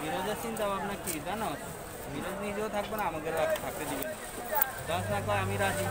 বিরোধের চিন্তা ভাবনা কি, জানো? বিরোধ নিজেও থাকবে না, আমাকে থাকতে দিবে না। দশ না আমি রাজি।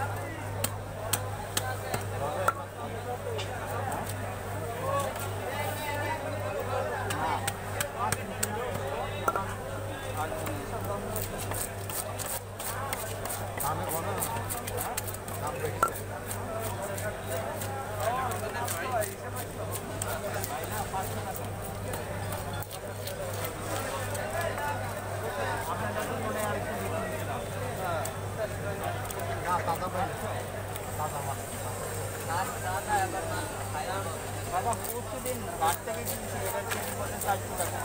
বাবা পরশু দিন ঘাট থেকে কিনছি এটার কেজি পড়ছে চারশো টাকা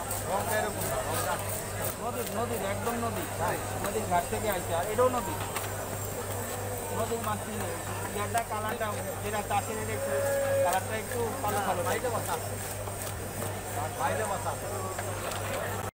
নদীর নদীর, একদম নদী। নদীর ঘাট থেকে আসছে আর এটাও নদী। মাছ কিনে ইয়ারটা কালারটা যেটা চাষের একটু কালারটা একটু কালো কালো বাইরে বসা। বাইরে বসা।